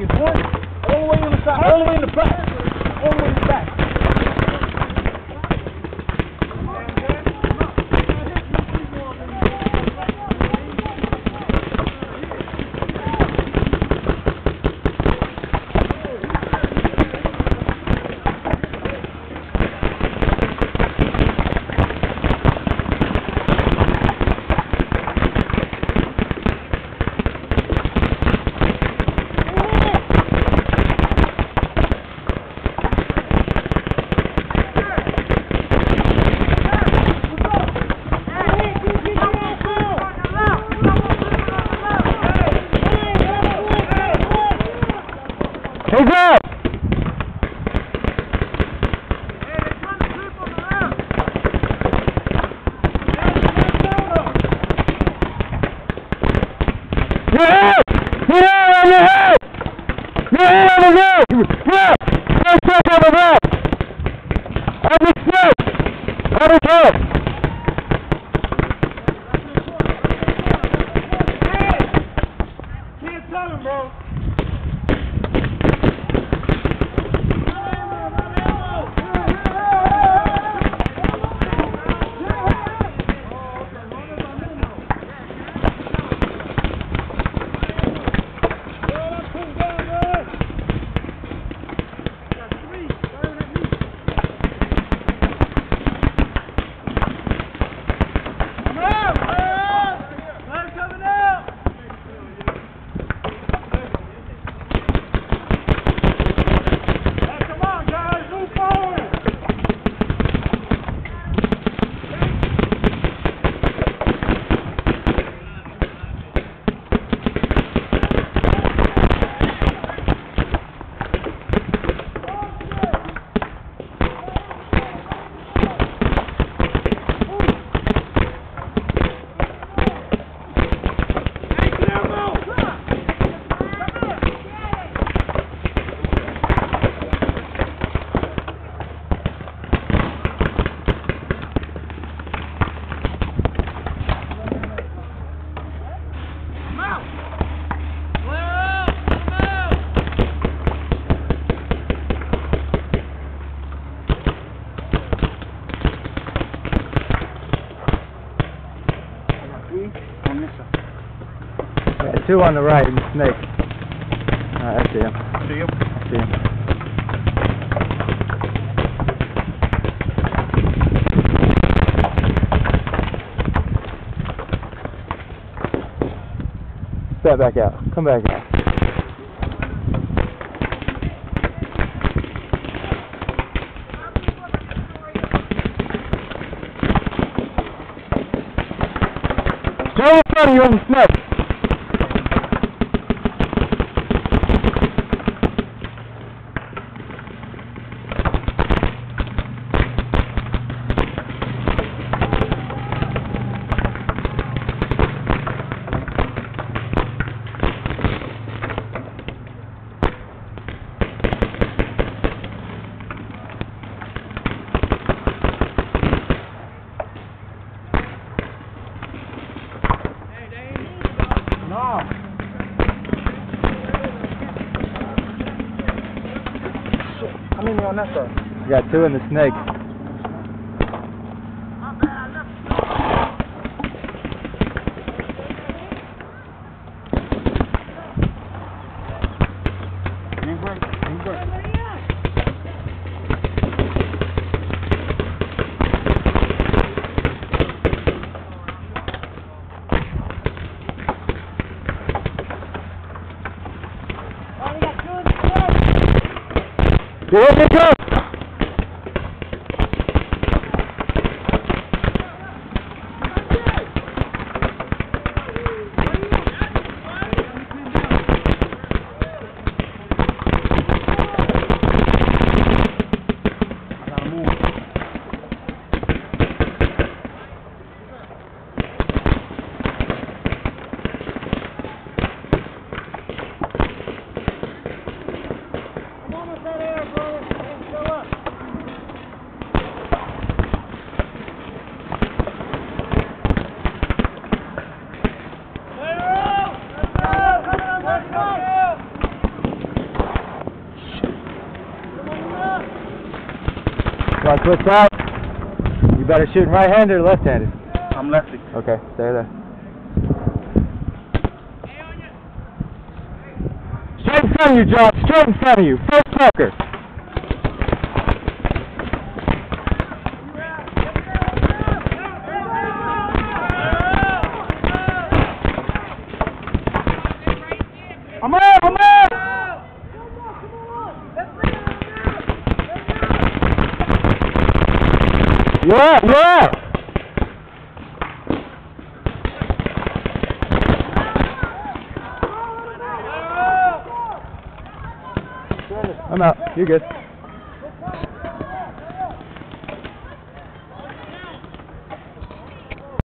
you front, all the way in the side, all the way in the back. Head! Your on the! Yeah! No check on the the ground! Can't tell him, bro. Yeah, two on the right and snake. Alright, I see him. See him? I see him. Step back out. Come back out. Stay On? You got two in the snake. Here we go! Switch out. You better shoot right-handed or left-handed? I'm lefty. Okay, stay there. Straight in front of you, John. Straight in front of you. First poker. Up, up. I'm out. You're good.